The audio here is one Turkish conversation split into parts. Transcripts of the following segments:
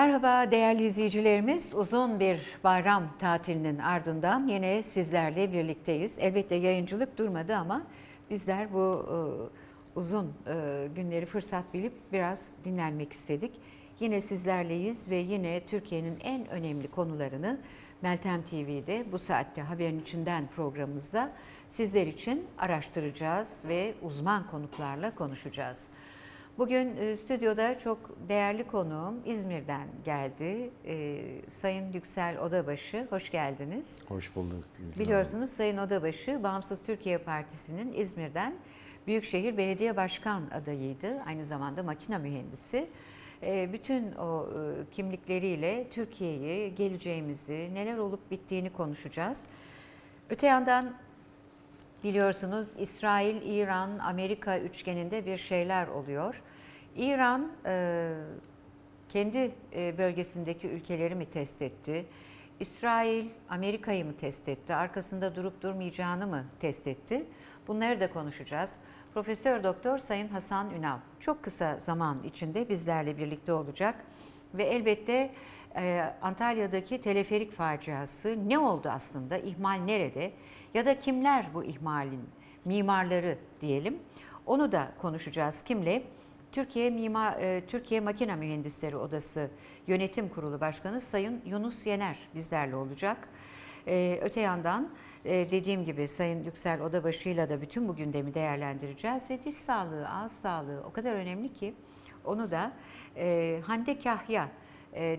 Merhaba değerli izleyicilerimiz. Uzun bir bayram tatilinin ardından yine sizlerle birlikteyiz. Elbette yayıncılık durmadı ama bizler bu e, uzun e, günleri fırsat bilip biraz dinlenmek istedik. Yine sizlerleyiz ve yine Türkiye'nin en önemli konularını Meltem TV'de bu saatte Haberin içinden programımızda sizler için araştıracağız ve uzman konuklarla konuşacağız. Bugün e, stüdyoda çok değerli konuğum İzmir'den geldi. E, Sayın Yüksel Odabaşı, hoş geldiniz. Hoş bulduk. Biliyorsunuz Sayın Odabaşı, Bağımsız Türkiye Partisi'nin İzmir'den Büyükşehir Belediye Başkan adayıydı. Aynı zamanda makine mühendisi. E, bütün o kimlikleriyle Türkiye'yi, geleceğimizi, neler olup bittiğini konuşacağız. Öte yandan biliyorsunuz İsrail, İran, Amerika üçgeninde bir şeyler oluyor. İran e, kendi e, bölgesindeki ülkeleri mi test etti? İsrail Amerika'yı mı test etti? Arkasında durup durmayacağını mı test etti? Bunları da konuşacağız. Profesör Doktor Sayın Hasan Ünal çok kısa zaman içinde bizlerle birlikte olacak ve elbette e, Antalya'daki teleferik faciası ne oldu aslında? İhmal nerede? Ya da kimler bu ihmalin mimarları diyelim? Onu da konuşacağız. Kimle? Türkiye Mimar e, Türkiye Makine Mühendisleri Odası Yönetim Kurulu Başkanı Sayın Yunus Yener bizlerle olacak. E, öte yandan e, dediğim gibi Sayın Yüksel Odabaşı'yla da bütün bu gündemi değerlendireceğiz ve diş sağlığı, ağız sağlığı o kadar önemli ki onu da Hande Kahya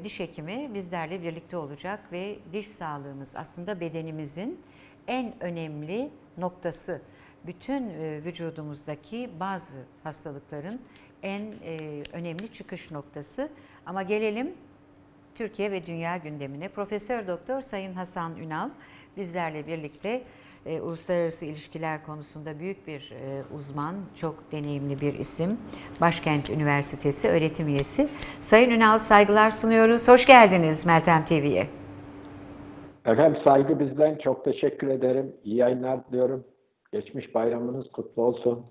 diş hekimi bizlerle birlikte olacak ve diş sağlığımız aslında bedenimizin en önemli noktası. Bütün vücudumuzdaki bazı hastalıkların en e, önemli çıkış noktası. Ama gelelim Türkiye ve dünya gündemine. Profesör Doktor Sayın Hasan Ünal bizlerle birlikte e, uluslararası ilişkiler konusunda büyük bir e, uzman, çok deneyimli bir isim. Başkent Üniversitesi öğretim üyesi. Sayın Ünal saygılar sunuyoruz. Hoş geldiniz Meltem TV'ye. Efendim saygı bizden. Çok teşekkür ederim. İyi yayınlar diliyorum. Geçmiş bayramınız kutlu olsun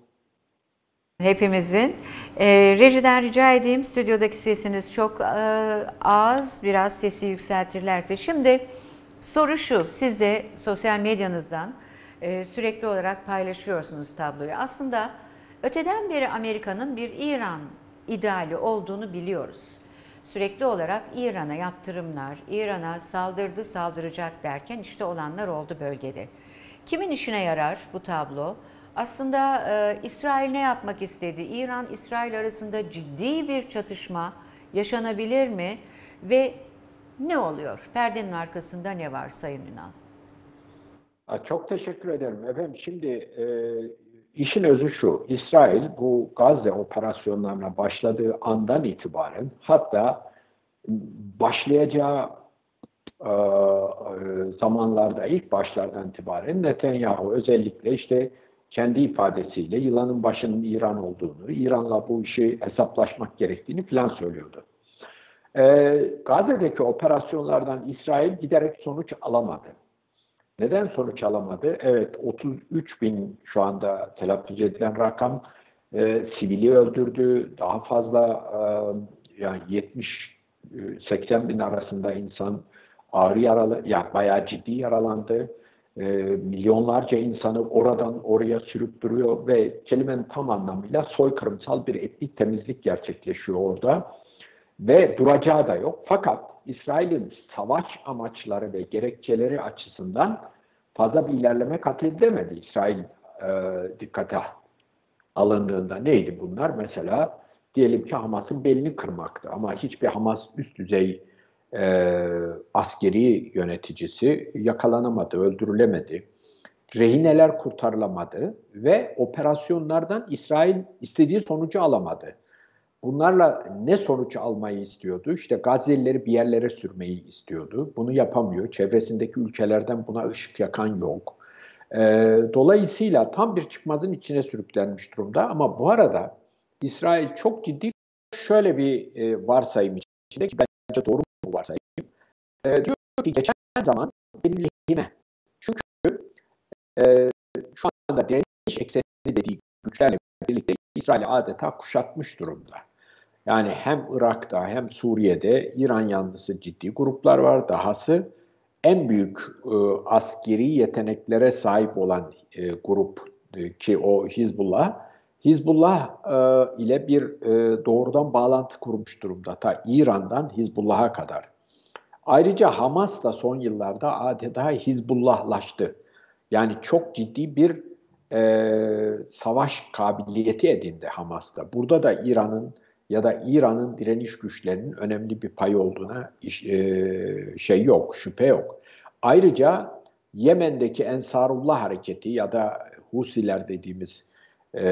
hepimizin. E, rejiden rica edeyim stüdyodaki sesiniz çok e, az, biraz sesi yükseltirlerse. Şimdi soru şu, siz de sosyal medyanızdan e, sürekli olarak paylaşıyorsunuz tabloyu. Aslında öteden beri Amerika'nın bir İran ideali olduğunu biliyoruz. Sürekli olarak İran'a yaptırımlar, İran'a saldırdı saldıracak derken işte olanlar oldu bölgede. Kimin işine yarar bu tablo? Aslında e, İsrail ne yapmak istedi? İran İsrail arasında ciddi bir çatışma yaşanabilir mi ve ne oluyor? Perdenin arkasında ne var Sayın Ünal? Çok teşekkür ederim. Efendim şimdi e, işin özü şu. İsrail bu Gazze operasyonlarına başladığı andan itibaren hatta başlayacağı e, e zamanlarda ilk başlardan itibaren Netanyahu özellikle işte kendi ifadesiyle yılanın başının İran olduğunu, İran'la bu işi hesaplaşmak gerektiğini falan söylüyordu. Ee, Gazze'deki operasyonlardan İsrail giderek sonuç alamadı. Neden sonuç alamadı? Evet 33 bin şu anda telaffuz edilen rakam e, sivili öldürdü. Daha fazla e, yani 70 80 bin arasında insan ağır yaralı, yani bayağı ciddi yaralandı e, milyonlarca insanı oradan oraya sürüp duruyor ve kelimenin tam anlamıyla soykırımsal bir etnik temizlik gerçekleşiyor orada ve duracağı da yok. Fakat İsrail'in savaş amaçları ve gerekçeleri açısından fazla bir ilerleme kat edilemedi. İsrail e, dikkate alındığında neydi bunlar? Mesela diyelim ki Hamas'ın belini kırmaktı ama hiçbir Hamas üst düzey e, askeri yöneticisi yakalanamadı, öldürülemedi. Rehineler kurtarılamadı ve operasyonlardan İsrail istediği sonucu alamadı. Bunlarla ne sonuç almayı istiyordu? İşte Gazze'lileri bir yerlere sürmeyi istiyordu. Bunu yapamıyor. Çevresindeki ülkelerden buna ışık yakan yok. E, dolayısıyla tam bir çıkmazın içine sürüklenmiş durumda. Ama bu arada İsrail çok ciddi şöyle bir e, varsayım içinde ki bence doğru bu varsayım. E, diyor ki geçen zaman benim lehime. Çünkü e, şu anda direniş ekseni dediği güçlerle birlikte İsrail'i adeta kuşatmış durumda. Yani hem Irak'ta hem Suriye'de İran yanlısı ciddi gruplar var. Dahası en büyük e, askeri yeteneklere sahip olan e, grup e, ki o Hizbullah. Hizbullah e, ile bir e, doğrudan bağlantı kurmuş durumda. Ta İran'dan Hizbullah'a kadar. Ayrıca Hamas da son yıllarda adeta Hizbullahlaştı. Yani çok ciddi bir e, savaş kabiliyeti edindi Hamas'ta. Burada da İran'ın ya da İran'ın direniş güçlerinin önemli bir payı olduğuna e, şey yok, şüphe yok. Ayrıca Yemen'deki Ensarullah hareketi ya da Husiler dediğimiz e,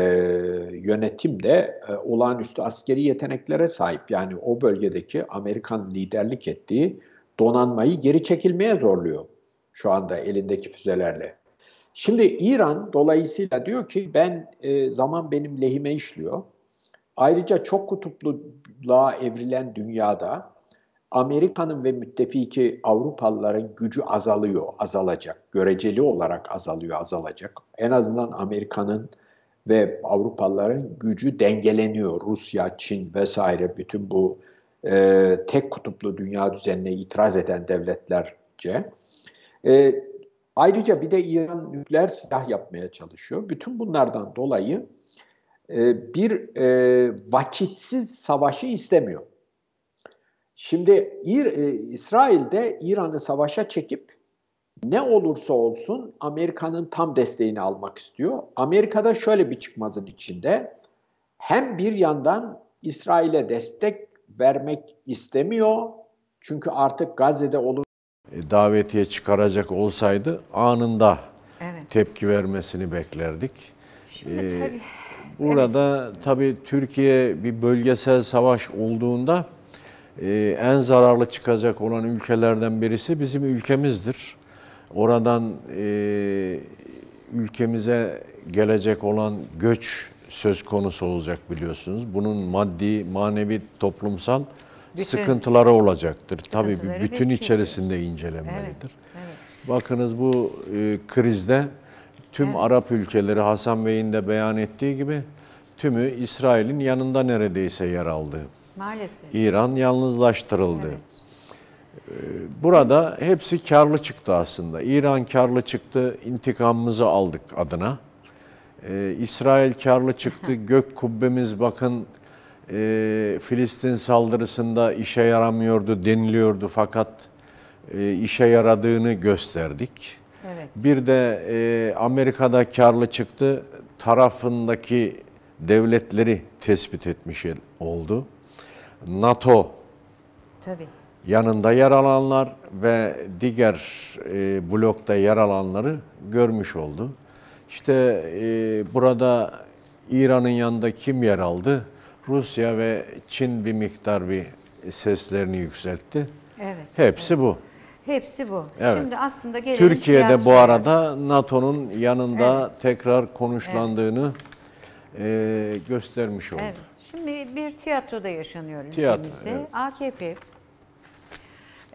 yönetim de e, olağanüstü askeri yeteneklere sahip. Yani o bölgedeki Amerikan liderlik ettiği donanmayı geri çekilmeye zorluyor şu anda elindeki füzelerle. Şimdi İran dolayısıyla diyor ki ben e, zaman benim lehime işliyor. Ayrıca çok kutupluluğa evrilen dünyada Amerika'nın ve müttefiki Avrupalıların gücü azalıyor, azalacak. Göreceli olarak azalıyor, azalacak. En azından Amerika'nın ve Avrupalıların gücü dengeleniyor. Rusya, Çin vesaire bütün bu e, tek kutuplu dünya düzenine itiraz eden devletlerce. E, ayrıca bir de İran nükleer silah yapmaya çalışıyor. Bütün bunlardan dolayı e, bir e, vakitsiz savaşı istemiyor. Şimdi İr, e, İsrail'de İran'ı savaşa çekip ne olursa olsun Amerika'nın tam desteğini almak istiyor. Amerika'da şöyle bir çıkmazın içinde hem bir yandan İsrail'e destek vermek istemiyor. Çünkü artık Gazze'de olur E, davetiye çıkaracak olsaydı anında Evet. tepki vermesini beklerdik. Şimdi Ee, tabii Burada tabii Türkiye bir bölgesel savaş olduğunda e, en zararlı çıkacak olan ülkelerden birisi bizim ülkemizdir. Oradan e, ülkemize gelecek olan göç söz konusu olacak biliyorsunuz. Bunun maddi, manevi, toplumsal Bütün sıkıntıları olacaktır. Tabii bir bütün içerisinde incelenmelidir. Evet, evet. Bakınız bu e, krizde tüm Arap ülkeleri Hasan Bey'in de beyan ettiği gibi tümü İsrail'in yanında neredeyse yer aldı. Maalesef. İran yalnızlaştırıldı. Evet. Burada hepsi karlı çıktı aslında. İran karlı çıktı, intikamımızı aldık adına. Ee, İsrail karlı çıktı, gök kubbemiz bakın e, Filistin saldırısında işe yaramıyordu deniliyordu fakat e, işe yaradığını gösterdik. Evet. Bir de e, Amerika'da karlı çıktı, tarafındaki devletleri tespit etmiş oldu. NATO Tabii. yanında yer alanlar ve diğer e, blokta yer alanları görmüş oldu. İşte e, burada İran'ın yanında kim yer aldı? Rusya ve Çin bir miktar bir seslerini yükseltti. Evet. Hepsi bu. Hepsi bu. Evet. Şimdi aslında gelelim Türkiye'de bu arada NATO'nun yanında tekrar konuşlandığını e, göstermiş oldu. Evet. Şimdi bir tiyatroda yaşanıyor Tiyatro, ülkemizde. evet. AKP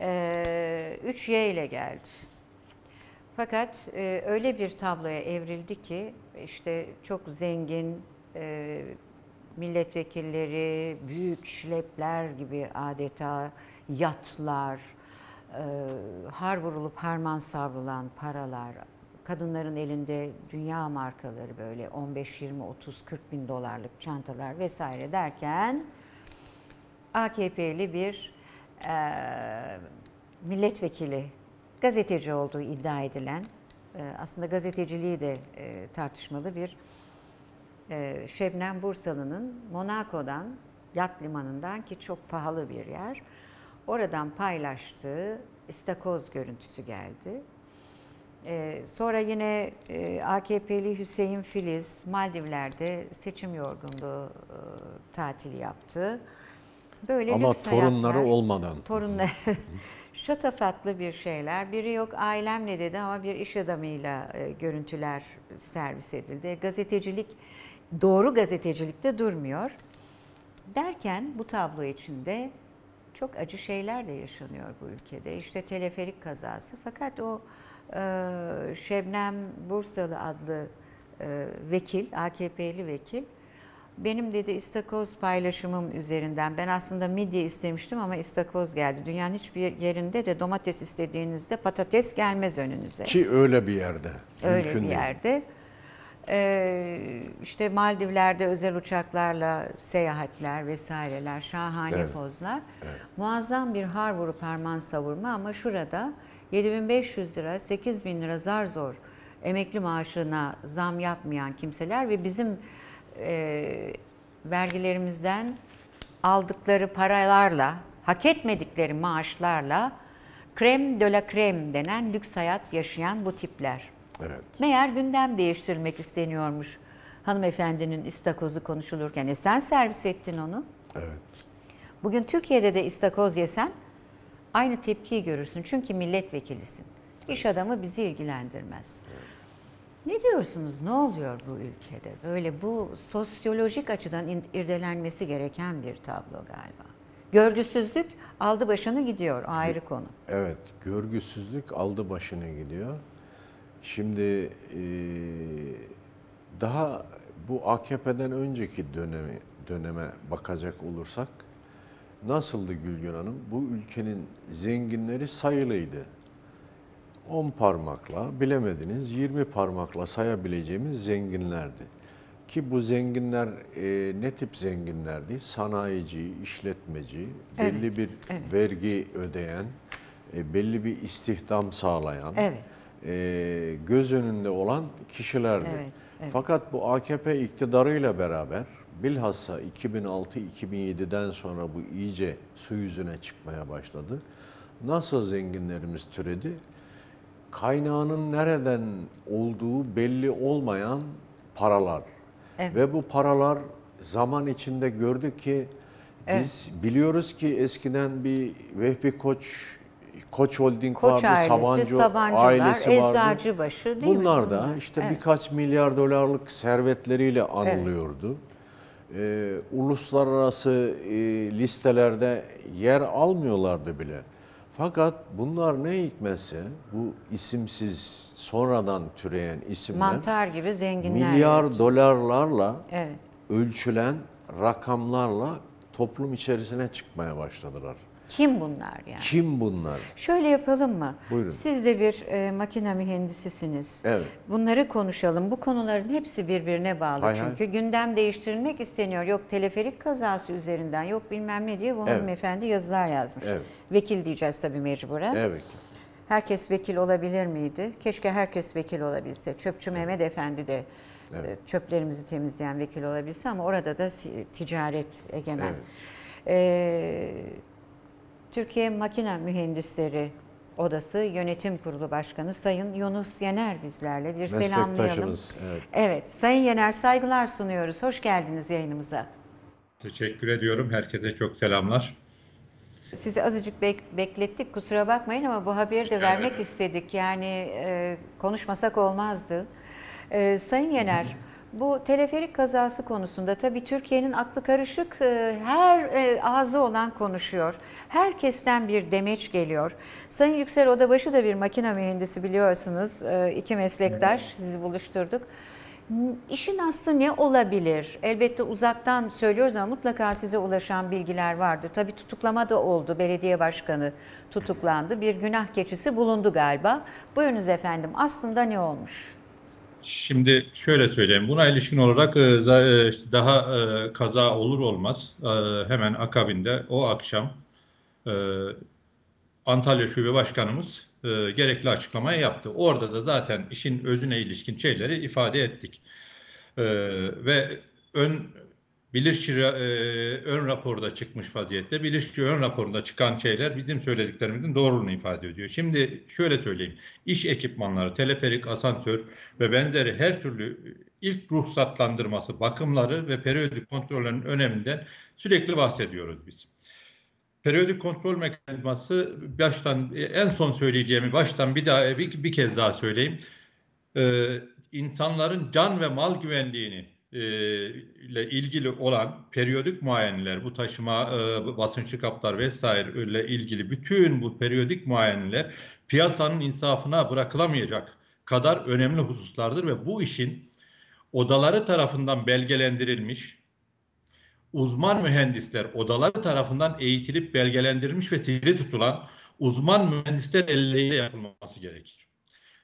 e, 3Y ile geldi. Fakat e, öyle bir tabloya evrildi ki işte çok zengin e, milletvekilleri, büyük şilepler gibi adeta yatlar, har vurulup harman savrulan paralar, kadınların elinde dünya markaları böyle 15, 20, 30, 40 bin dolarlık çantalar vesaire derken AKP'li bir e, milletvekili, gazeteci olduğu iddia edilen, e, aslında gazeteciliği de e, tartışmalı bir e, Şebnem Bursalı'nın Monaco'dan, yat limanından ki çok pahalı bir yer, oradan paylaştığı istakoz görüntüsü geldi. Ee, sonra yine e, AKP'li Hüseyin Filiz Maldivler'de seçim yorgunluğu e, tatili yaptı. Böyle Ama lüks torunları hayatlar, olmadan. Torunları şatafatlı bir şeyler. Biri yok ailemle dedi ama bir iş adamıyla e, görüntüler servis edildi. Gazetecilik doğru gazetecilikte durmuyor. Derken bu tablo içinde çok acı şeyler de yaşanıyor bu ülkede. İşte teleferik kazası. Fakat o e, Şebnem Bursalı adlı e, vekil, AKP'li vekil benim dedi istakoz paylaşımım üzerinden ben aslında midye istemiştim ama istakoz geldi. Dünyanın hiçbir yerinde de domates istediğinizde patates gelmez önünüze. Ki öyle bir yerde. Öyle Mümkün bir değil. yerde. Ee, işte Maldivler'de özel uçaklarla seyahatler vesaireler, şahane Evet. pozlar. Muazzam bir har vurup harman savurma ama şurada 7500 lira, 8000 lira zar zor emekli maaşına zam yapmayan kimseler ve bizim e, vergilerimizden aldıkları paralarla, hak etmedikleri maaşlarla krem de la krem denen lüks hayat yaşayan bu tipler. Evet. Meğer gündem değiştirilmek isteniyormuş hanımefendinin istakozu konuşulurken. E sen servis ettin onu. Evet. Bugün Türkiye'de de istakoz yesen aynı tepkiyi görürsün. Çünkü milletvekilisin. İş adamı bizi ilgilendirmez. Ne diyorsunuz? Ne oluyor bu ülkede? Böyle bu sosyolojik açıdan irdelenmesi gereken bir tablo galiba. Görgüsüzlük aldı başını gidiyor. Ayrı konu. Evet, görgüsüzlük aldı başını gidiyor. Şimdi eee, daha bu AKP'den önceki dönemi döneme bakacak olursak nasıldı Gülgün Hanım? Bu ülkenin zenginleri sayılıydı. 10 parmakla bilemediniz 20 parmakla sayabileceğimiz zenginlerdi. Ki bu zenginler eee, ne tip zenginlerdi? Sanayici, işletmeci, Evet, belli bir evet. vergi ödeyen, e, belli bir istihdam sağlayan, Evet. E, göz önünde olan kişilerdi. Evet, evet. Fakat bu AKP iktidarıyla beraber bilhassa 2006-2007'den sonra bu iyice su yüzüne çıkmaya başladı. Nasıl zenginlerimiz türedi? Kaynağının nereden olduğu belli olmayan paralar. Evet. Ve bu paralar zaman içinde gördük ki biz biliyoruz ki eskiden bir Vehbi Koç Koç Holding Koç vardı, ailesi, Sabancı Sabancılar, ailesi vardı. Eczacıbaşı değil mi? Bunlar da Bunlar. işte Evet. birkaç milyar dolarlık servetleriyle anılıyordu. Ee, uluslararası e, listelerde yer almıyorlardı bile. Fakat bunlar ne hikmetse bu isimsiz sonradan türeyen isimler Mantar gibi zenginler. milyar dolarlarla Evet. ölçülen rakamlarla toplum içerisine çıkmaya başladılar. Kim bunlar yani? Kim bunlar? Şöyle yapalım mı? Buyurun. Siz de bir e, makine mühendisisiniz. Evet. Bunları konuşalım. Bu konuların hepsi birbirine bağlı Hay hay. çünkü. Gündem değiştirilmek isteniyor. Yok teleferik kazası üzerinden, yok bilmem ne diye bu Evet. hanımefendi yazılar yazmış. Evet. Vekil diyeceğiz tabii mecburen. Evet. Herkes vekil olabilir miydi? Keşke herkes vekil olabilse. Çöpçü Mehmet Efendi de e, çöplerimizi temizleyen vekil olabilse ama orada da ticaret egemen. Evet. Ee, Türkiye Makine Mühendisleri Odası Yönetim Kurulu Başkanı Sayın Yunus Yener bizlerle. Bir selamlayalım. Evet. Evet, Sayın Yener saygılar sunuyoruz. Hoş geldiniz yayınımıza. Teşekkür ediyorum. Herkese çok selamlar. Sizi azıcık bek- beklettik kusura bakmayın ama bu haberi de vermek istedik. Yani e, konuşmasak olmazdı. E, Sayın Yener, bu teleferik kazası konusunda tabii Türkiye'nin aklı karışık, e, her e, ağzı olan konuşuyor. Herkesten bir demeç geliyor. Sayın Yüksel Odabaşı da bir makine mühendisi biliyorsunuz. E, iki meslektaş sizi buluşturduk. İşin aslı ne olabilir? Elbette uzaktan söylüyoruz ama mutlaka size ulaşan bilgiler vardır. Tabii tutuklama da oldu. Belediye başkanı tutuklandı. Bir günah keçisi bulundu galiba. Buyurunuz efendim. Aslında ne olmuş? Şimdi şöyle söyleyeyim. Buna ilişkin olarak e, e, daha e, kaza olur olmaz hemen akabinde o akşam Antalya Şube Başkanımız gerekli açıklamayı yaptı. Orada da zaten işin özüne ilişkin şeyleri ifade ettik. Ve ön bilirkişi e, ön raporda çıkmış vaziyette. Bilirkişi ön raporunda çıkan şeyler bizim söylediklerimizin doğruluğunu ifade ediyor. Şimdi şöyle söyleyeyim. İş ekipmanları, teleferik, asansör ve benzeri her türlü ilk ruhsatlandırması, bakımları ve periyodik kontrollerin öneminden sürekli bahsediyoruz biz. Periyodik kontrol mekanizması baştan en son söyleyeceğimi baştan bir daha bir, bir kez daha söyleyeyim. Ee, insanların can ve mal güvenliğini e, ile ilgili olan periyodik muayeneler, bu taşıma e, basınçlı kaplar vesaire ile ilgili bütün bu periyodik muayeneler piyasanın insafına bırakılamayacak kadar önemli hususlardır ve bu işin odaları tarafından belgelendirilmiş uzman mühendisler odaları tarafından eğitilip belgelendirilmiş ve sivri tutulan uzman mühendisler elleriyle yapılması gerekir.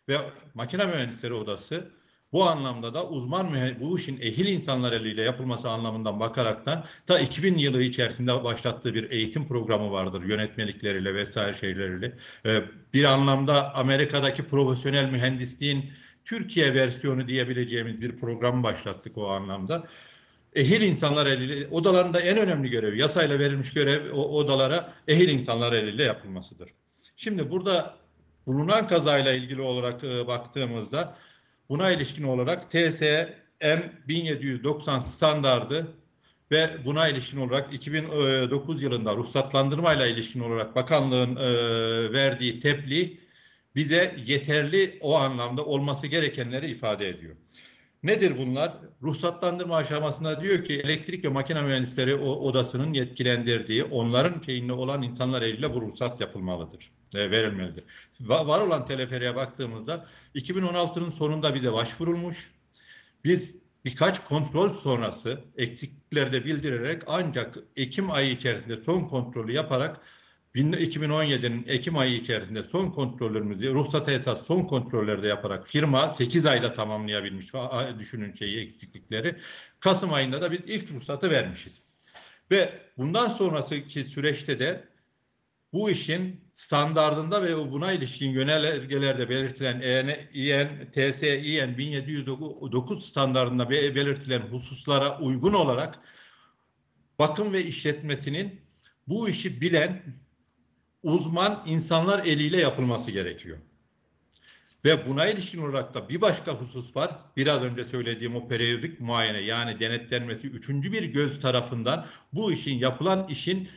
Ve makine mühendisleri odası bu anlamda da uzman bu işin ehil insanlar eliyle yapılması anlamından bakaraktan ta 2000 yılı içerisinde başlattığı bir eğitim programı vardır yönetmelikleriyle vesaire şeyleriyle. Ee, bir anlamda Amerika'daki profesyonel mühendisliğin Türkiye versiyonu diyebileceğimiz bir program başlattık o anlamda. Ehil insanlar eliyle, odalarında en önemli görev, yasayla verilmiş görev o odalara ehil insanlar eliyle yapılmasıdır. Şimdi burada bulunan kazayla ilgili olarak e, baktığımızda buna ilişkin olarak TSM 1790 standardı ve buna ilişkin olarak 2009 yılında ruhsatlandırmayla ilişkin olarak bakanlığın e, verdiği tebliğ bize yeterli o anlamda olması gerekenleri ifade ediyor. Nedir bunlar? Ruhsatlandırma aşamasında diyor ki elektrik ve makine mühendisleri odasının yetkilendirdiği onların şeyinde olan insanlar eliyle bu ruhsat yapılmalıdır, e, verilmelidir. Va var olan teleferiye baktığımızda 2016'nın sonunda bize başvurulmuş. Biz birkaç kontrol sonrası eksikliklerde bildirerek ancak Ekim ayı içerisinde son kontrolü yaparak 2017'nin Ekim ayı içerisinde son kontrollerimizi ruhsata esas son kontrollerde yaparak firma 8 ayda tamamlayabilmiş düşünün şeyi eksiklikleri. Kasım ayında da biz ilk ruhsatı vermişiz. Ve bundan sonraki süreçte de bu işin standardında ve buna ilişkin yönergelerde belirtilen EN, İN, TS, İN 1709 standartında belirtilen hususlara uygun olarak bakım ve işletmesinin bu işi bilen uzman insanlar eliyle yapılması gerekiyor. Ve buna ilişkin olarak da bir başka husus var. Biraz önce söylediğim o periyodik muayene yani denetlenmesi üçüncü bir göz tarafından bu işin yapılan işin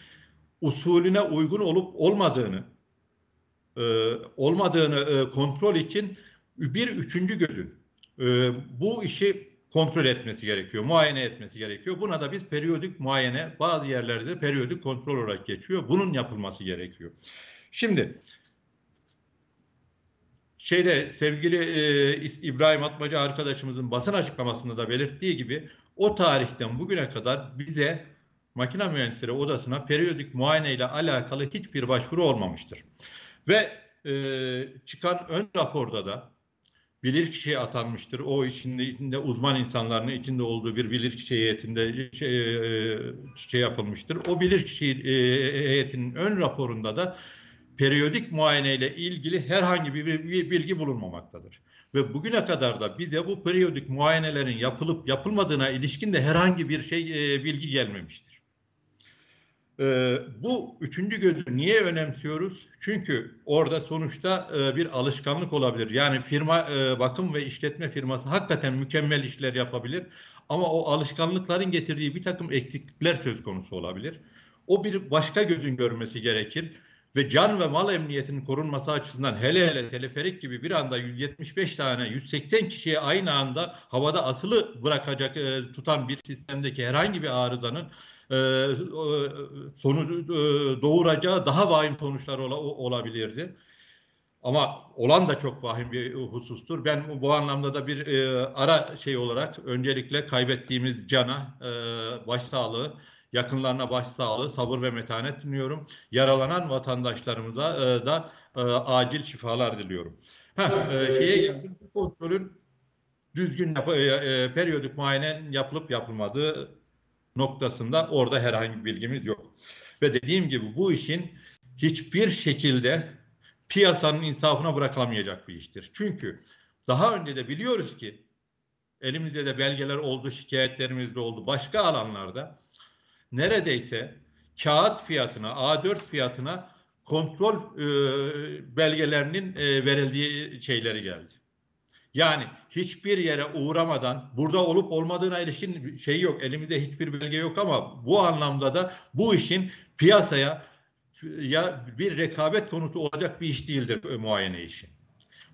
usulüne uygun olup olmadığını e, olmadığını e, kontrol için bir üçüncü gözün e, bu işi kontrol etmesi gerekiyor, muayene etmesi gerekiyor. Buna da biz periyodik muayene, bazı yerlerde periyodik kontrol olarak geçiyor. Bunun yapılması gerekiyor. Şimdi şeyde sevgili e, İbrahim Atmaca arkadaşımızın basın açıklamasında da belirttiği gibi o tarihten bugüne kadar bize makine mühendisleri odasına periyodik muayene ile alakalı hiçbir başvuru olmamıştır. Ve e, çıkan ön raporda da bilirkişi atanmıştır. O içinde, içinde uzman insanların içinde olduğu bir bilirkişi heyetinde şey, e, şey yapılmıştır. O bilirkişi e, heyetinin ön raporunda da periyodik muayene ile ilgili herhangi bir, bir bilgi bulunmamaktadır. Ve bugüne kadar da bize bu periyodik muayenelerin yapılıp yapılmadığına ilişkin de herhangi bir şey e, bilgi gelmemiştir. Ee, bu üçüncü gözü niye önemsiyoruz? Çünkü orada sonuçta e, bir alışkanlık olabilir. Yani firma e, bakım ve işletme firması hakikaten mükemmel işler yapabilir. Ama o alışkanlıkların getirdiği bir takım eksiklikler söz konusu olabilir. O bir başka gözün görmesi gerekir. Ve can ve mal emniyetinin korunması açısından hele hele teleferik gibi bir anda 175 tane 180 kişiye aynı anda havada asılı bırakacak e, tutan bir sistemdeki herhangi bir arızanın e, e, doğuracağı daha vahim sonuçlar ola, olabilirdi. Ama olan da çok vahim bir husustur. Ben bu anlamda da bir e, ara şey olarak öncelikle kaybettiğimiz cana, e, başsağlığı, yakınlarına başsağlığı, sabır ve metanet diliyorum. Yaralanan vatandaşlarımıza e, da e, acil şifalar diliyorum. Heh, e, şeye geldim. Kontrolün düzgün yap, e, e, periyodik muayene yapılıp yapılmadığı noktasında orada herhangi bir bilgimiz yok. Ve dediğim gibi bu işin hiçbir şekilde piyasanın insafına bırakılamayacak bir iştir. Çünkü daha önce de biliyoruz ki elimizde de belgeler oldu, şikayetlerimiz de oldu başka alanlarda neredeyse kağıt fiyatına, A4 fiyatına kontrol e, belgelerinin e, verildiği şeyleri geldi. Yani hiçbir yere uğramadan burada olup olmadığına ilişkin şey yok. Elimizde hiçbir belge yok ama bu anlamda da bu işin piyasaya ya bir rekabet konutu olacak bir iş değildir muayene işi.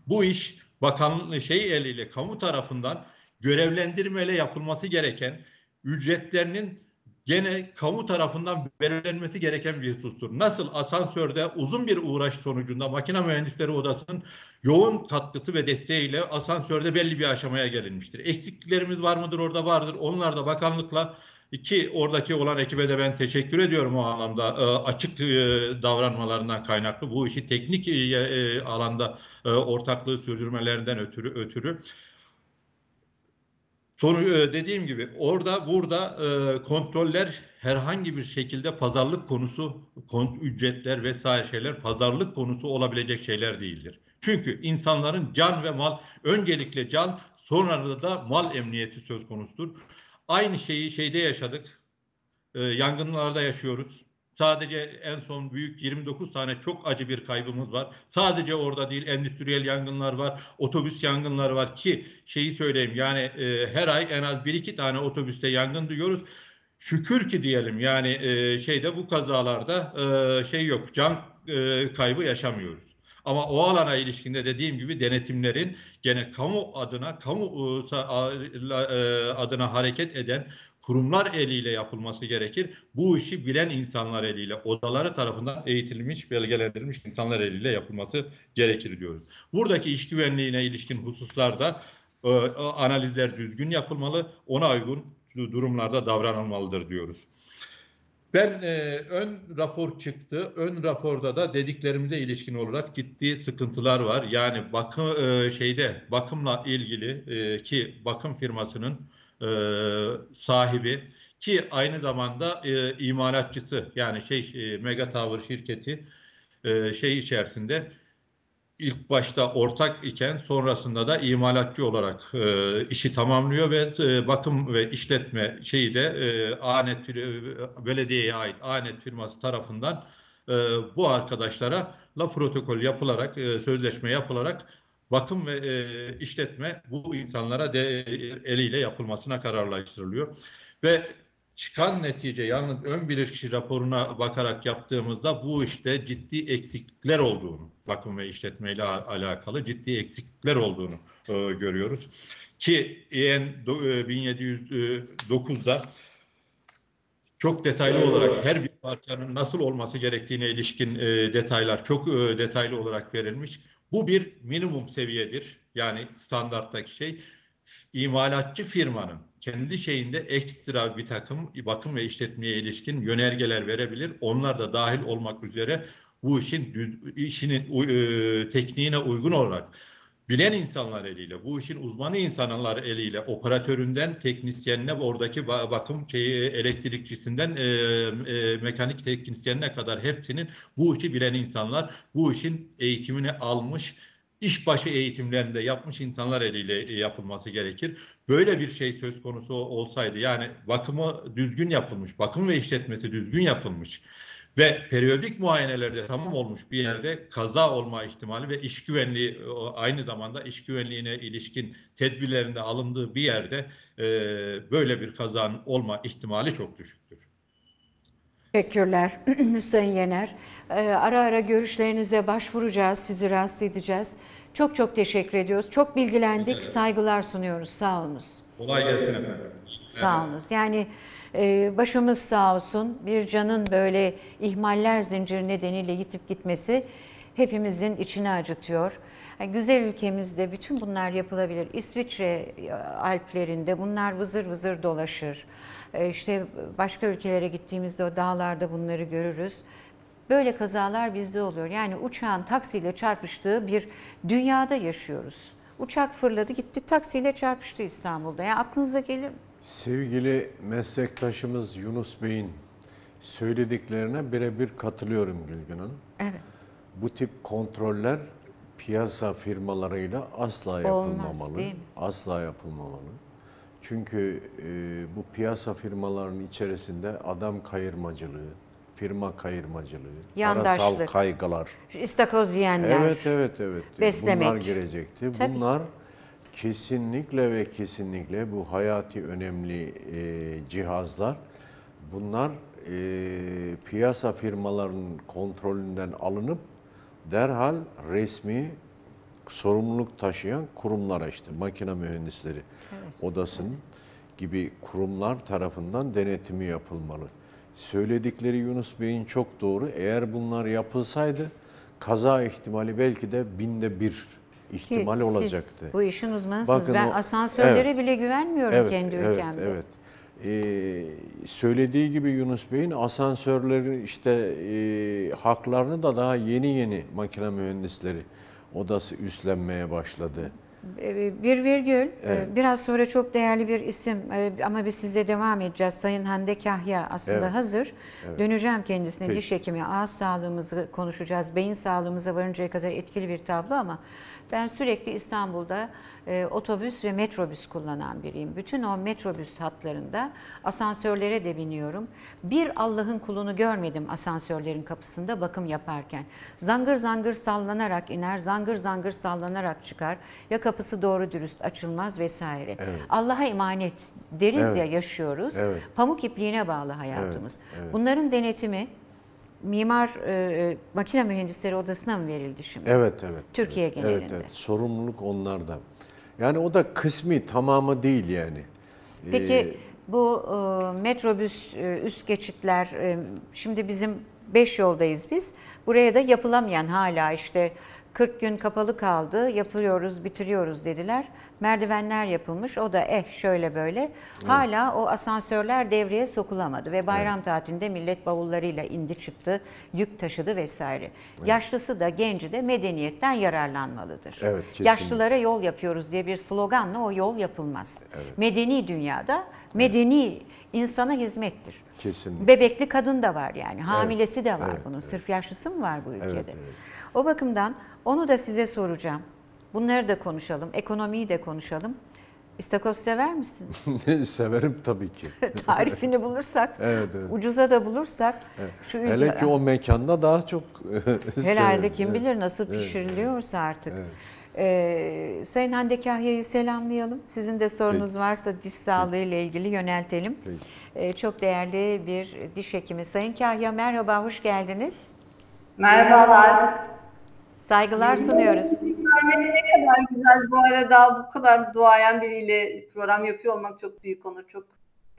Bu iş bakan şey eliyle kamu tarafından görevlendirmeyle yapılması gereken ücretlerinin gene kamu tarafından belirlenmesi gereken bir husustur. Nasıl asansörde uzun bir uğraş sonucunda makine mühendisleri odasının yoğun katkısı ve desteğiyle asansörde belli bir aşamaya gelinmiştir. Eksikliklerimiz var mıdır orada vardır. Onlar da bakanlıkla Ki oradaki olan ekibe de ben teşekkür ediyorum o anlamda e, açık e, davranmalarından kaynaklı bu işi teknik e, e, alanda ortaklığı sürdürmelerinden ötürü ötürü Sonu e, dediğim gibi orada burada e, kontroller herhangi bir şekilde pazarlık konusu, kont ücretler vesaire şeyler pazarlık konusu olabilecek şeyler değildir. Çünkü insanların can ve mal öncelikle can sonra da mal emniyeti söz konusudur. Aynı şeyi şeyde yaşadık. E, yangınlarda yaşıyoruz. Sadece en son büyük 29 tane çok acı bir kaybımız var. Sadece orada değil endüstriyel yangınlar var, otobüs yangınları var ki şeyi söyleyeyim yani e, her ay en az 1-2 tane otobüste yangın duyuyoruz. Şükür ki diyelim yani e, şeyde bu kazalarda e, şey yok can e, kaybı yaşamıyoruz. Ama o alana ilişkinde dediğim gibi denetimlerin gene kamu adına, kamu e, e, adına hareket eden kurumlar eliyle yapılması gerekir. Bu işi bilen insanlar eliyle, odaları tarafından eğitilmiş, belgelendirilmiş insanlar eliyle yapılması gerekir diyoruz. Buradaki iş güvenliğine ilişkin hususlarda e, o analizler düzgün yapılmalı, ona uygun durumlarda davranılmalıdır diyoruz. Ben e, ön rapor çıktı. Ön raporda da dediklerimize ilişkin olarak ciddi sıkıntılar var. Yani bakım e, şeyde bakımla ilgili e, ki bakım firmasının e, sahibi ki aynı zamanda e, imalatçısı yani şey e, Mega Tower şirketi e, şey içerisinde ilk başta ortak iken sonrasında da imalatçı olarak e, işi tamamlıyor ve e, bakım ve işletme şeyi de e, Anet fir- belediyeye ait Anet firması tarafından e, bu arkadaşlara la protokol yapılarak e, sözleşme yapılarak bakım ve e, işletme bu insanlara de, eliyle yapılmasına kararlaştırılıyor ve çıkan netice yalnız ön bilirkişi raporuna bakarak yaptığımızda bu işte ciddi eksiklikler olduğunu, bakım ve işletmeyle alakalı ciddi eksiklikler olduğunu e, görüyoruz. Ki EN do- e, 1709'da çok detaylı olarak her bir parçanın nasıl olması gerektiğine ilişkin e, detaylar çok e, detaylı olarak verilmiş. Bu bir minimum seviyedir. Yani standarttaki şey imalatçı firmanın kendi şeyinde ekstra bir takım bakım ve işletmeye ilişkin yönergeler verebilir. Onlar da dahil olmak üzere bu işin işinin e, tekniğine uygun olarak bilen insanlar eliyle, bu işin uzmanı insanlar eliyle, operatöründen teknisyenine, oradaki ba- bakım şeyi, elektrikçisinden e, e, mekanik teknisyenine kadar hepsinin bu işi bilen insanlar, bu işin eğitimini almış, işbaşı eğitimlerinde yapmış insanlar eliyle yapılması gerekir. Böyle bir şey söz konusu olsaydı yani bakımı düzgün yapılmış, bakım ve işletmesi düzgün yapılmış ve periyodik muayenelerde tamam olmuş bir yerde kaza olma ihtimali ve iş güvenliği aynı zamanda iş güvenliğine ilişkin tedbirlerinde alındığı bir yerde e, böyle bir kazanın olma ihtimali çok düşüktür. Teşekkürler Sayın Yener. Ee, ara ara görüşlerinize başvuracağız, sizi rahatsız edeceğiz. Çok çok teşekkür ediyoruz. Çok bilgilendik, saygılar sunuyoruz. Sağ olunuz. Kolay gelsin efendim. Sağ olunuz. Yani e, başımız sağ olsun. Bir canın böyle ihmaller zinciri nedeniyle yitip gitmesi hepimizin içini acıtıyor. Yani güzel ülkemizde bütün bunlar yapılabilir. İsviçre e, Alplerinde bunlar vızır vızır dolaşır. E, işte başka ülkelere gittiğimizde o dağlarda bunları görürüz. Böyle kazalar bizde oluyor. Yani uçağın taksiyle çarpıştığı bir dünyada yaşıyoruz. Uçak fırladı gitti taksiyle çarpıştı İstanbul'da. Yani aklınıza gelir mi? Sevgili meslektaşımız Yunus Bey'in söylediklerine birebir katılıyorum Gülgün Hanım. Evet. Bu tip kontroller piyasa firmalarıyla asla yapılmamalı. değil mi? Asla yapılmamalı. Çünkü e, bu piyasa firmalarının içerisinde adam kayırmacılığı, firma kayırmacılığı, parasal Yandaşlık. kaygılar. İstakoz yiyenler. Evet, evet, evet. Beslemek. Bunlar girecektir. Tabii. Bunlar kesinlikle ve kesinlikle bu hayati önemli e, cihazlar. Bunlar e, piyasa firmalarının kontrolünden alınıp derhal resmi sorumluluk taşıyan kurumlara işte makine mühendisleri odasının gibi kurumlar tarafından denetimi yapılmalı. Söyledikleri Yunus Bey'in çok doğru. Eğer bunlar yapılsaydı kaza ihtimali belki de binde bir Ki ihtimal siz olacaktı. bu işin uzmanısınız. Bakın ben o- asansörlere Evet. bile güvenmiyorum Evet, kendi evet, ülkemde. evet. Ee, söylediği gibi Yunus Bey'in asansörlerin işte e, haklarını da daha yeni yeni makine mühendisleri odası üstlenmeye başladı. Ee, Bir virgül, e, Evet. biraz sonra çok değerli bir isim e, ama biz size devam edeceğiz. Sayın Hande Kahya aslında Evet. hazır. Döneceğim kendisine Peki. diş hekimi, ağız sağlığımızı konuşacağız. Beyin sağlığımıza varıncaya kadar etkili bir tablo ama ben sürekli İstanbul'da e, otobüs ve metrobüs kullanan biriyim. Bütün o metrobüs hatlarında asansörlere de biniyorum. Bir Allah'ın kulunu görmedim asansörlerin kapısında bakım yaparken. Zangır zangır sallanarak iner, zangır zangır sallanarak çıkar. Ya kapısı doğru dürüst açılmaz vesaire. Allah'a emanet deriz Evet. ya yaşıyoruz. Evet. Pamuk ipliğine bağlı hayatımız. evet. Bunların denetimi Mimar e, Makine Mühendisleri Odası'na mı verildi şimdi? Evet evet. Türkiye evet, genelinde. Evet, evet. Sorumluluk onlarda. Yani o da kısmi tamamı değil yani. Peki Ee, bu e, metrobüs e, üst geçitler e, şimdi bizim 5 yoldayız biz. Buraya da yapılamayan hala işte 40 gün kapalı kaldı. Yapıyoruz, bitiriyoruz dediler. Merdivenler yapılmış. O da eh şöyle böyle. Hala o asansörler devreye sokulamadı ve bayram tatilinde millet bavullarıyla indi çıktı, yük taşıdı vesaire. Yaşlısı da genci de medeniyetten yararlanmalıdır. Evet, kesinlikle. Yaşlılara yol yapıyoruz diye bir sloganla o yol yapılmaz. Medeni dünyada medeni insana hizmettir. Kesinlikle. Bebekli kadın da var yani. Hamilesi de var evet, bunun. Sırf yaşlısı mı var bu ülkede? evet. O bakımdan onu da size soracağım. Bunları da konuşalım. Ekonomiyi de konuşalım. İstakoz sever misin? Severim tabii ki. Tarifini bulursak, Evet, evet. ucuza da bulursak şu ülke... Hele ki o mekanda daha çok Herhalde kim Evet. bilir nasıl pişiriliyorsa artık. Ee, Sayın Hande Kahya'yı selamlayalım. Sizin de sorunuz varsa diş sağlığı ile ilgili yöneltelim. Peki. Ee, çok değerli bir diş hekimi. Sayın Kahya merhaba, hoş geldiniz. Merhabalar. Saygılar sunuyoruz. Ne kadar güzel. Bu arada bu kadar duayen biriyle program yapıyor olmak çok büyük onur. Çok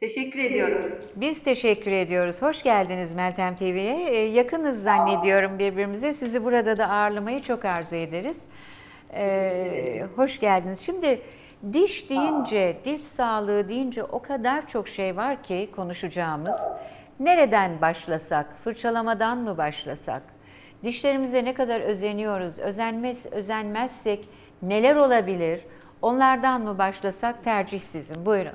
teşekkür ediyorum. Biz teşekkür ediyoruz. Hoş geldiniz Meltem TV'ye. Ee, yakınız zannediyorum birbirimize. Sizi burada da ağırlamayı çok arzu ederiz. Ee, hoş geldiniz. Şimdi diş deyince, diş sağlığı deyince o kadar çok şey var ki konuşacağımız. Nereden başlasak? Fırçalamadan mı başlasak? Dişlerimize ne kadar özeniyoruz? Özenmez, özenmezsek neler olabilir? Onlardan mı başlasak tercih sizin. Buyurun.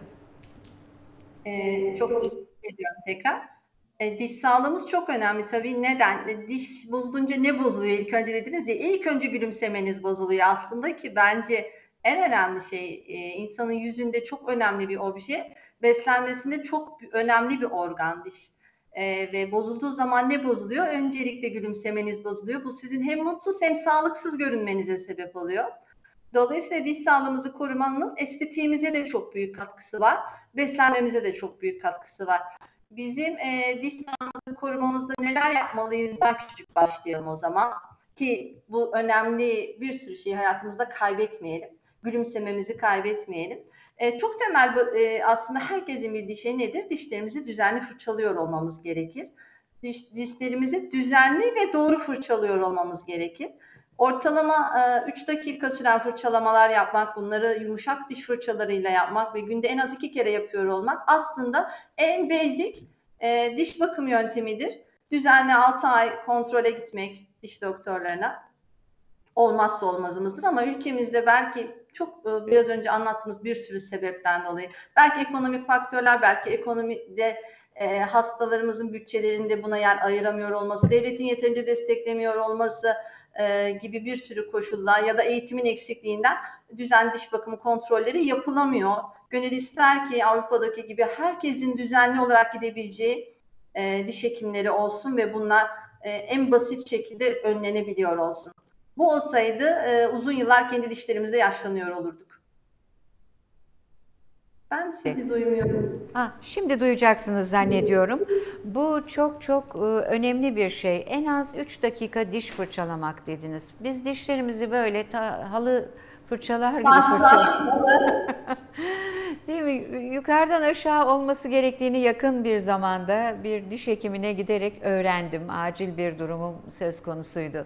Ee, çok teşekkür ediyorum tekrar. Ee, diş sağlığımız çok önemli tabii. Neden? Ee, Diş bozulunca ne bozuluyor? İlk önce dediniz ya ilk önce gülümsemeniz bozuluyor aslında ki bence en önemli şey e, insanın yüzünde çok önemli bir obje. Beslenmesinde çok önemli bir organ diş. Ee, ve bozulduğu zaman ne bozuluyor? Öncelikle gülümsemeniz bozuluyor. Bu sizin hem mutsuz hem sağlıksız görünmenize sebep oluyor. Dolayısıyla diş sağlığımızı korumanın estetiğimize de çok büyük katkısı var. Beslenmemize de çok büyük katkısı var. Bizim e, diş sağlığımızı korumamızda neler yapmalıyız? Daha küçük başlayalım o zaman. Ki bu önemli bir sürü şeyi hayatımızda kaybetmeyelim. Gülümsememizi kaybetmeyelim. E, çok temel e, aslında herkesin bildiği şey nedir? Dişlerimizi düzenli fırçalıyor olmamız gerekir. Diş, dişlerimizi düzenli ve doğru fırçalıyor olmamız gerekir. Ortalama 3 dakika süren fırçalamalar yapmak, bunları yumuşak diş fırçalarıyla yapmak ve günde en az 2 kere yapıyor olmak aslında en basic e, diş bakım yöntemidir. Düzenli 6 ay kontrole gitmek diş doktorlarına olmazsa olmazımızdır ama ülkemizde belki çok e, biraz önce anlattığınız bir sürü sebepten dolayı belki ekonomik faktörler, belki ekonomide e, hastalarımızın bütçelerinde buna yer ayıramıyor olması, devletin yeterince desteklemiyor olması e, gibi bir sürü koşullar ya da eğitimin eksikliğinden düzenli diş bakımı kontrolleri yapılamıyor. Gönül ister ki Avrupa'daki gibi herkesin düzenli olarak gidebileceği e, diş hekimleri olsun ve bunlar e, en basit şekilde önlenebiliyor olsun. Bu olsaydı e, uzun yıllar kendi dişlerimizde yaşlanıyor olurduk. Ben sizi duymuyorum. Ha, şimdi duyacaksınız zannediyorum. Bu çok çok e, önemli bir şey. En az 3 dakika diş fırçalamak dediniz. Biz dişlerimizi böyle ta- halı fırçalar gibi fırçalıyoruz. Değil mi? Yukarıdan aşağı olması gerektiğini yakın bir zamanda bir diş hekimine giderek öğrendim. Acil bir durumum söz konusuydu.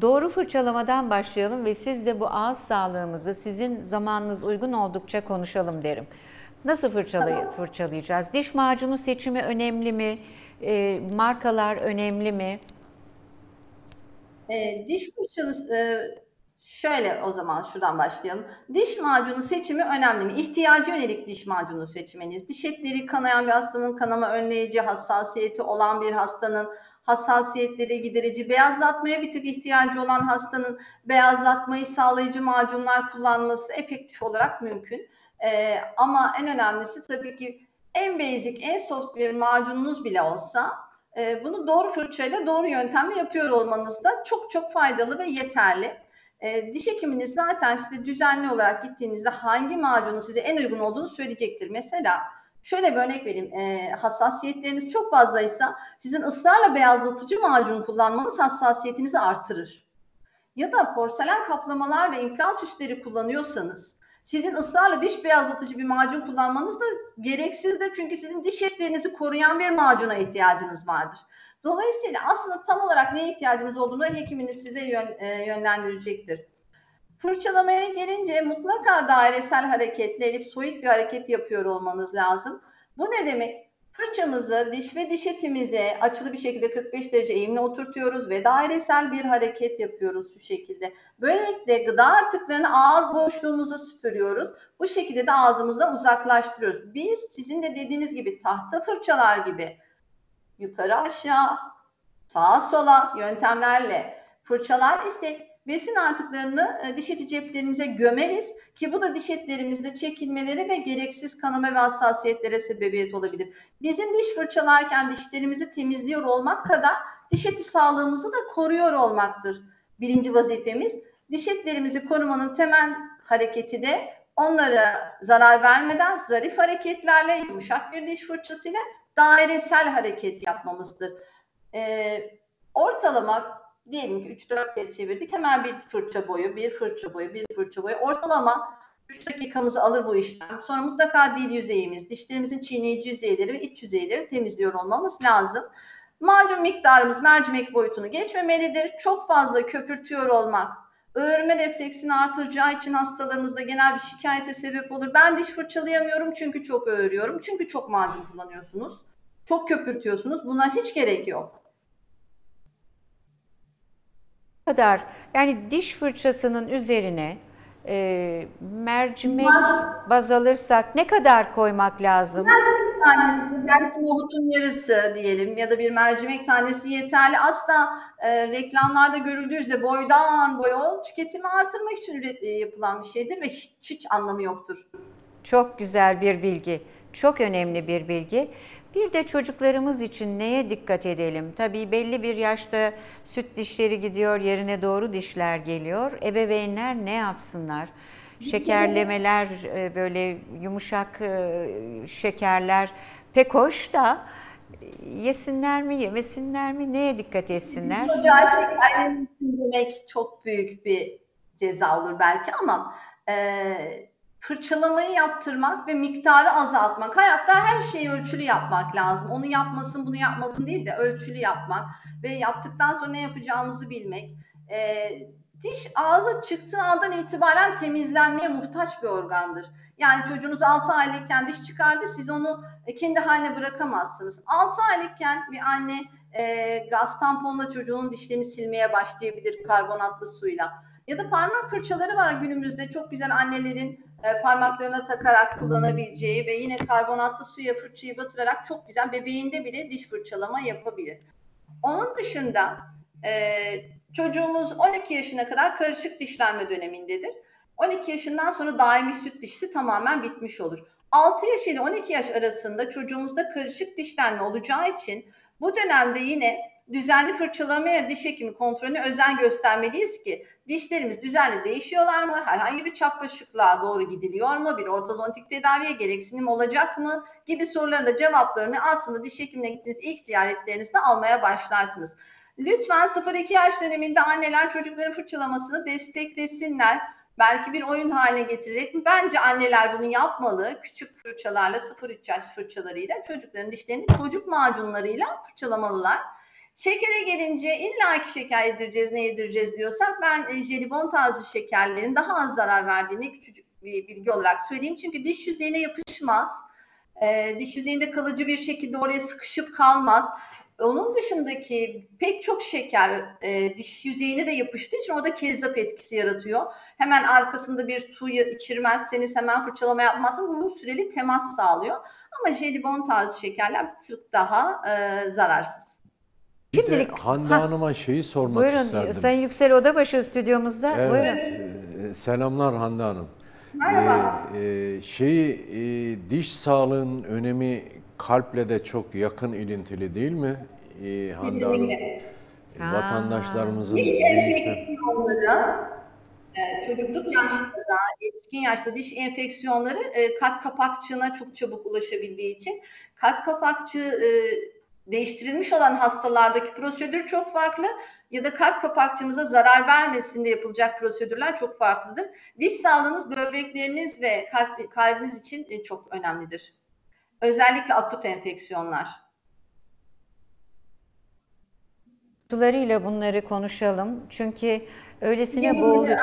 Doğru fırçalamadan başlayalım ve siz de bu ağız sağlığımızı sizin zamanınız uygun oldukça konuşalım derim. Nasıl fırçalay fırçalayacağız? Diş macunu seçimi önemli mi? E, markalar önemli mi? E, diş fırçası e, şöyle o zaman şuradan başlayalım. Diş macunu seçimi önemli mi? İhtiyacı yönelik diş macunu seçmeniz. Diş etleri kanayan bir hastanın kanama önleyici hassasiyeti olan bir hastanın hassasiyetleri giderici, beyazlatmaya bir tık ihtiyacı olan hastanın beyazlatmayı sağlayıcı macunlar kullanması efektif olarak mümkün. Ee, ama en önemlisi tabii ki en basic, en soft bir macununuz bile olsa e, bunu doğru fırçayla, doğru yöntemle yapıyor olmanız da çok çok faydalı ve yeterli. E, diş hekiminiz zaten size düzenli olarak gittiğinizde hangi macunu size en uygun olduğunu söyleyecektir. Mesela şöyle bir örnek vereyim. E, hassasiyetleriniz çok fazlaysa sizin ısrarla beyazlatıcı macun kullanmanız hassasiyetinizi artırır. Ya da porselen kaplamalar ve implant üstleri kullanıyorsanız sizin ısrarla diş beyazlatıcı bir macun kullanmanız da gereksizdir. Çünkü sizin diş etlerinizi koruyan bir macuna ihtiyacınız vardır. Dolayısıyla aslında tam olarak neye ihtiyacınız olduğunu hekiminiz size yön, e, yönlendirecektir. Fırçalamaya gelince mutlaka dairesel hareketli, elipsoid bir hareket yapıyor olmanız lazım. Bu ne demek? Fırçamızı diş ve diş etimize açılı bir şekilde 45 derece eğimle oturtuyoruz ve dairesel bir hareket yapıyoruz şu şekilde. Böylelikle gıda artıklarını ağız boşluğumuza süpürüyoruz. Bu şekilde de ağzımızdan uzaklaştırıyoruz. Biz sizin de dediğiniz gibi tahta fırçalar gibi yukarı aşağı, sağa sola yöntemlerle fırçalar istek besin artıklarını e, diş eti ceplerimize gömeriz ki bu da diş etlerimizde çekilmeleri ve gereksiz kanama ve hassasiyetlere sebebiyet olabilir. Bizim diş fırçalarken dişlerimizi temizliyor olmak kadar diş eti sağlığımızı da koruyor olmaktır. Birinci vazifemiz diş etlerimizi korumanın temel hareketi de onlara zarar vermeden zarif hareketlerle yumuşak bir diş fırçasıyla dairesel hareket yapmamızdır. Ee, ortalama diyelim ki 3-4 kez çevirdik. Hemen bir fırça boyu, bir fırça boyu, bir fırça boyu. Ortalama 3 dakikamızı alır bu işlem. Sonra mutlaka dil yüzeyimiz, dişlerimizin çiğneyici yüzeyleri ve iç yüzeyleri temizliyor olmamız lazım. Macun miktarımız mercimek boyutunu geçmemelidir. Çok fazla köpürtüyor olmak, öğürme refleksini artıracağı için hastalarımızda genel bir şikayete sebep olur. Ben diş fırçalayamıyorum çünkü çok öğürüyorum. Çünkü çok macun kullanıyorsunuz. Çok köpürtüyorsunuz. Buna hiç gerek yok. Kadar yani diş fırçasının üzerine e, mercimek baz alırsak ne kadar koymak lazım? Mercimek tanesi, belki nohutun yarısı diyelim ya da bir mercimek tanesi yeterli. Asla e, reklamlarda görüldüğü üzere boydan boya tüketimi artırmak için üret, e, yapılan bir şeydir ve hiç, hiç anlamı yoktur. Çok güzel bir bilgi, çok önemli bir bilgi. Bir de çocuklarımız için neye dikkat edelim? Tabii belli bir yaşta süt dişleri gidiyor, yerine doğru dişler geliyor. Ebeveynler ne yapsınlar? Şekerlemeler, e, böyle yumuşak e, şekerler pek hoş da yesinler mi, yemesinler mi, neye dikkat etsinler? Çocuğa şeker demek çok büyük bir ceza olur belki ama e, fırçalamayı yaptırmak ve miktarı azaltmak. Hayatta her şeyi ölçülü yapmak lazım. Onu yapmasın, bunu yapmasın değil de ölçülü yapmak ve yaptıktan sonra ne yapacağımızı bilmek. Ee, diş ağza çıktığı andan itibaren temizlenmeye muhtaç bir organdır. Yani çocuğunuz 6 aylıkken diş çıkardı, siz onu kendi haline bırakamazsınız. 6 aylıkken bir anne e, gaz tamponla çocuğunun dişlerini silmeye başlayabilir karbonatlı suyla. Ya da parmak fırçaları var günümüzde çok güzel annelerin e, parmaklarına takarak kullanabileceği ve yine karbonatlı suya fırçayı batırarak çok güzel bebeğinde bile diş fırçalama yapabilir. Onun dışında e, çocuğumuz 12 yaşına kadar karışık dişlenme dönemindedir. 12 yaşından sonra daimi süt dişi tamamen bitmiş olur. 6 yaş ile 12 yaş arasında çocuğumuzda karışık dişlenme olacağı için bu dönemde yine düzenli fırçalamaya diş hekimi kontrolüne özen göstermeliyiz ki dişlerimiz düzenli değişiyorlar mı? Herhangi bir çapraşıklığa doğru gidiliyor mu? Bir ortodontik tedaviye gereksinim olacak mı? Gibi soruların da cevaplarını aslında diş hekimine gittiğiniz ilk ziyaretlerinizde almaya başlarsınız. Lütfen 0-2 yaş döneminde anneler çocukların fırçalamasını desteklesinler. Belki bir oyun haline getirerek bence anneler bunu yapmalı. Küçük fırçalarla 0-3 yaş fırçalarıyla çocukların dişlerini çocuk macunlarıyla fırçalamalılar. Şekere gelince illa ki şeker yedireceğiz, ne yedireceğiz diyorsak ben e, jelibon tarzı şekerlerin daha az zarar verdiğini küçücük bir bilgi olarak söyleyeyim. Çünkü diş yüzeyine yapışmaz. Ee, diş yüzeyinde kalıcı bir şekilde oraya sıkışıp kalmaz. Onun dışındaki pek çok şeker e, diş yüzeyine de yapıştığı için orada kezzap etkisi yaratıyor. Hemen arkasında bir suyu içirmezseniz hemen fırçalama yapmazsanız uzun süreli temas sağlıyor. Ama jelibon tarzı şekerler bir tık daha e, zararsız. Bir de Şimdilik- Hande Ha. Hanım'a şeyi sormak Buyurun isterdim. Sayın Yüksel Odabaşı stüdyomuzda. Evet, Buyurun. e, selamlar Hande Hanım. Merhaba. Ee, e, şeyi e, diş sağlığının önemi kalple de çok yakın ilintili değil mi? Ee, Hande Hanım. Kesinlikle. E, Ha. Vatandaşlarımızın Diş enfeksiyonları e, çocukluk yaşta da yetişkin yaşta diş enfeksiyonları e, kalp kapakçığına çok çabuk ulaşabildiği için kalp kapakçığı e, değiştirilmiş olan hastalardaki prosedür çok farklı ya da kalp kapakçığımıza zarar vermesinde yapılacak prosedürler çok farklıdır. Diş sağlığınız böbrekleriniz ve kalp, kalbiniz için e, çok önemlidir. Özellikle akut enfeksiyonlar. Sularıyla bunları konuşalım. Çünkü öylesine Yeni boğulu. bir-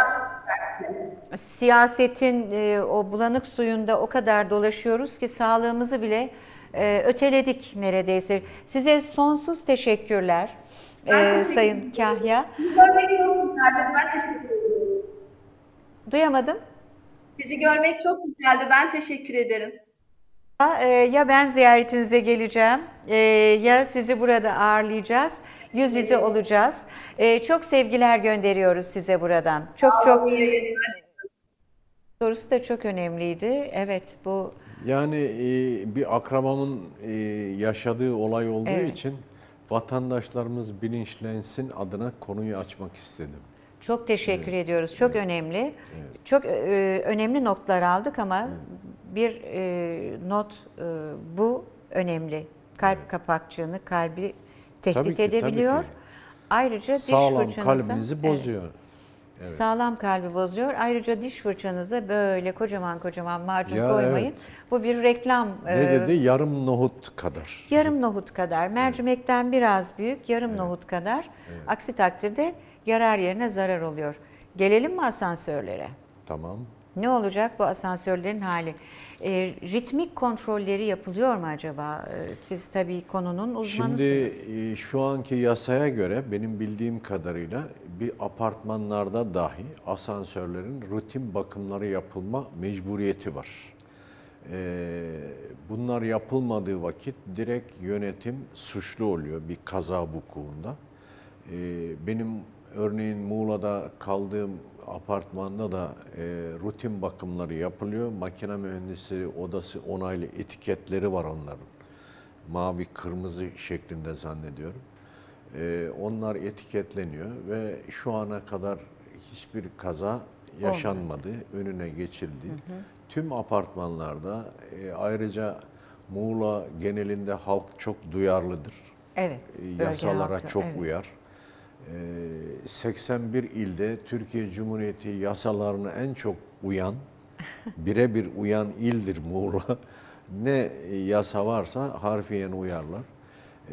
Siyasetin e, o bulanık suyunda o kadar dolaşıyoruz ki sağlığımızı bile e, öteledik neredeyse. Size sonsuz teşekkürler e, Sayın. Kahya. Görmek çok güzeldi. Ben teşekkür ederim. Duyamadım. Sizi görmek çok güzeldi. Ben teşekkür ederim. E, Ya ben ziyaretinize geleceğim e, ya sizi burada ağırlayacağız. Yüz yüze olacağız. E, Çok sevgiler gönderiyoruz size buradan. Çok çok sorusu da çok önemliydi. Evet bu Yani e, bir akrabamın e, yaşadığı olay olduğu Evet. için vatandaşlarımız bilinçlensin adına konuyu açmak istedim. Çok teşekkür ediyoruz. Çok önemli. Çok e, önemli notlar aldık ama bir e, not e, bu önemli. Kalp kapakçığını, kalbi tehdit Tabii ki, tabii edebiliyor. ki. Ayrıca diş Sağlam fırçanıza kalbinizi Evet, bozuyor. sağlam kalbi bozuyor. Ayrıca diş fırçanıza böyle kocaman kocaman macun Ya, koymayın. evet. Bu bir reklam. Ne e, dedi? Yarım nohut kadar. Yarım nohut kadar, mercimekten biraz büyük, yarım nohut kadar. Aksi takdirde yarar yerine zarar oluyor. Gelelim mi asansörlere? Tamam. Ne olacak bu asansörlerin hali? E, ritmik kontrolleri yapılıyor mu acaba? E, siz tabii konunun uzmanısınız. Şimdi e, şu anki yasaya göre benim bildiğim kadarıyla bir apartmanlarda dahi asansörlerin rutin bakımları yapılma mecburiyeti var. E, bunlar yapılmadığı vakit direkt yönetim suçlu oluyor bir kaza vukuunda. E, benim örneğin Muğla'da kaldığım apartmanda da e, rutin bakımları yapılıyor. Makine mühendisleri odası onaylı etiketleri var onların mavi kırmızı şeklinde zannediyorum. Ee, onlar etiketleniyor ve şu ana kadar hiçbir kaza yaşanmadı, önüne geçildi. Tüm apartmanlarda e, ayrıca Muğla genelinde halk çok duyarlıdır. evet. E, Yasalara halkı, çok evet. uyar. E, 81 ilde Türkiye Cumhuriyeti yasalarına en çok uyan, birebir uyan ildir Muğla. Ne yasa varsa harfiyen uyarlar.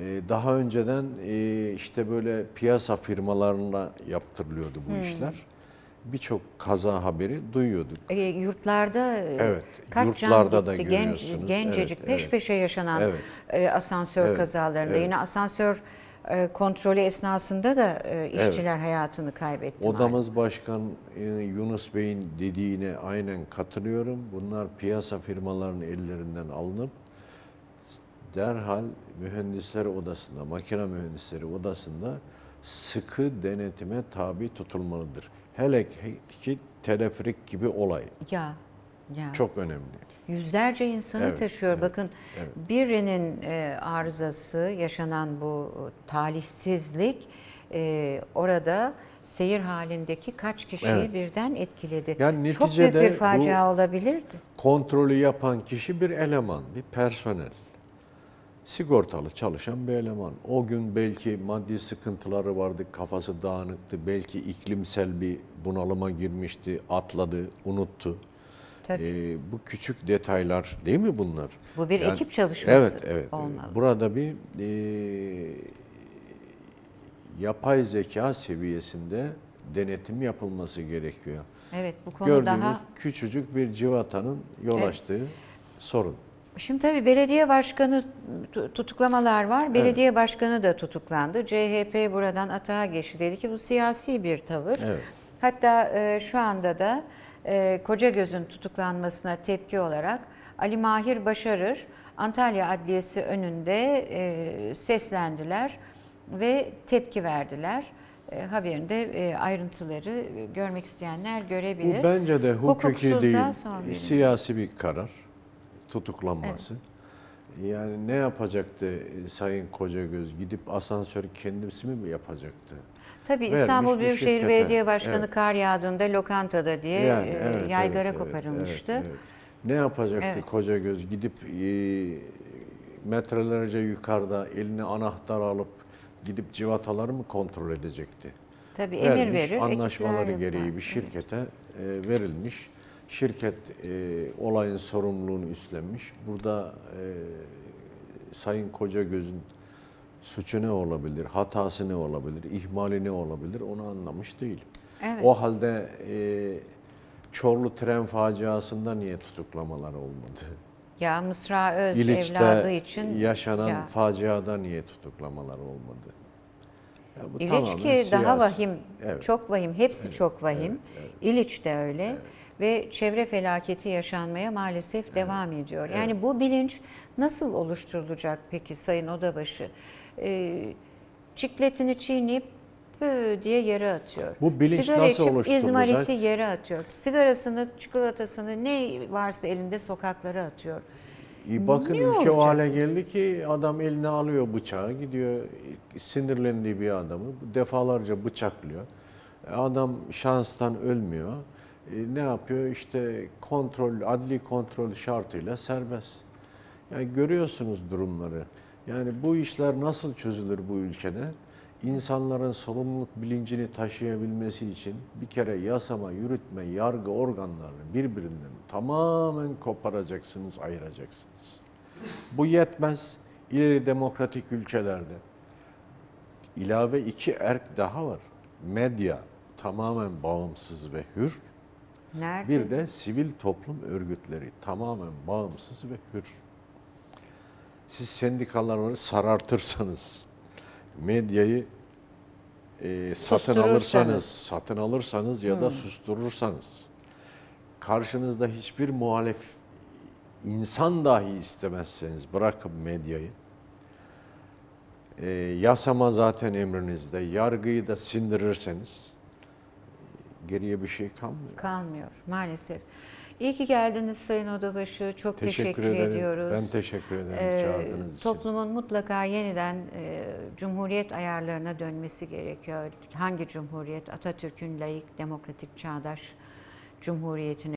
E, Daha önceden e, işte böyle piyasa firmalarına yaptırılıyordu Hmm. bu işler. Birçok kaza haberi duyuyorduk. E, yurtlarda e, Evet, kaç yurtlarda can da gitti, genç, görüyorsunuz. gencecik Evet, peş evet. peşe yaşanan Evet. e, asansör Evet, kazalarında. evet. Yine asansör e, kontrolü esnasında da e, işçiler hayatını kaybetti. maalesef. Odamız Başkan e, Yunus Bey'in dediğine aynen katılıyorum. Bunlar piyasa firmalarının ellerinden alınıp derhal mühendisler odasında, makine mühendisleri odasında sıkı denetime tabi tutulmalıdır. Hele ki teleferik gibi olay Ya, ya. çok önemli. Yüzlerce insanı Evet, taşıyor. evet, Bakın evet. birinin e, arızası, yaşanan bu e, talihsizlik e, orada seyir halindeki kaç kişiyi Evet. birden etkiledi. Yani Çok büyük bir facia olabilirdi. Kontrolü yapan kişi bir eleman, bir personel. Sigortalı çalışan bir eleman. O gün belki maddi sıkıntıları vardı, kafası dağınıktı, belki iklimsel bir bunalıma girmişti, atladı, unuttu. Tabii. Ee, bu küçük detaylar değil mi bunlar? Bu bir ekip çalışması evet, evet. olmalı. Burada bir e, yapay zeka seviyesinde denetim yapılması gerekiyor. Evet bu konu Gördüğümüz daha küçücük bir civatanın yol Evet. açtığı sorun. Şimdi tabii belediye başkanı tu- tutuklamalar var. Belediye başkanı da tutuklandı. CHP buradan atağa geçti. Dedi ki bu siyasi bir tavır. Evet. Hatta e, şu anda da e, Kocagöz'ün tutuklanmasına tepki olarak Ali Mahir Başarır Antalya Adliyesi önünde e, seslendiler ve tepki verdiler. E, haberinde e, ayrıntıları görmek isteyenler görebilir. Bu bence de hukuki Hukuksuzluğa değil, son siyasi bir karar. Tutuklanması. Yani ne yapacaktı Sayın Kocagöz? Gidip asansör kendisi mi yapacaktı? Tabii İstanbul Büyükşehir şirkete. Belediye Başkanı Evet. kar yağdığında lokantada diye Yani, e, evet, yaygara evet, evet, koparılmıştı. evet, evet. Ne yapacaktı Evet. Kocagöz? Gidip e, metrelerce yukarıda eline anahtar alıp gidip civataları mı kontrol edecekti? Tabii emir Vermiş, verir. Anlaşmaları gereği bir şirkete e, verilmiş. Şirket e, olayın sorumluluğunu üstlenmiş. Burada e, Sayın Kocagöz'ün suçu ne olabilir, hatası ne olabilir, ihmali ne olabilir onu anlamış değil. Evet. O halde e, Çorlu tren faciasında niye tutuklamalar olmadı? Ya Mısra Öz İliç'te evladı için yaşanan ya. faciada niye tutuklamalar olmadı? Ya bu İliç ki daha siyasi. vahim, Evet. çok vahim, hepsi çok vahim. İliç de öyle ve çevre felaketi yaşanmaya maalesef devam ediyor. Yani bu bilinç nasıl oluşturulacak peki Sayın Odabaşı? Ee, çikletini çiğneyip bö diye yere atıyor. Bu bilinç Sigara nasıl içip oluşturulacak? izmariti yere atıyor. Sigarasını, çikolatasını ne varsa elinde sokaklara atıyor. İyi bakın Ne ülke o olacak? hale geldi ki adam eline alıyor bıçağı gidiyor sinirlendiği bir adamı defalarca bıçaklıyor. E, Adam şanstan ölmüyor. E, ne yapıyor? İşte kontrol, adli kontrol şartıyla serbest. Yani görüyorsunuz durumları. Yani bu işler nasıl çözülür bu ülkede? İnsanların sorumluluk bilincini taşıyabilmesi için bir kere yasama, yürütme, yargı organlarını birbirinden tamamen koparacaksınız, ayıracaksınız. Bu yetmez. İleri demokratik ülkelerde ilave iki erk daha var. Medya tamamen bağımsız ve hür. Nerede? Bir de sivil toplum örgütleri tamamen bağımsız ve hür. Siz sendikaları sarartırsanız, medyayı e, satın alırsanız, satın alırsanız ya da susturursanız, karşınızda hiçbir muhalef insan dahi istemezseniz bırakın medyayı, e, yasama zaten emrinizde, yargıyı da sindirirseniz geriye bir şey kalmıyor. Kalmıyor maalesef. İyi ki geldiniz Sayın Odabaşı. Çok teşekkür, ederim. ediyoruz. Ben teşekkür ederim Ee, çağırdığınız için. Toplumun mutlaka yeniden e, cumhuriyet ayarlarına dönmesi gerekiyor. Hangi cumhuriyet? Atatürk'ün layık, demokratik, çağdaş cumhuriyetine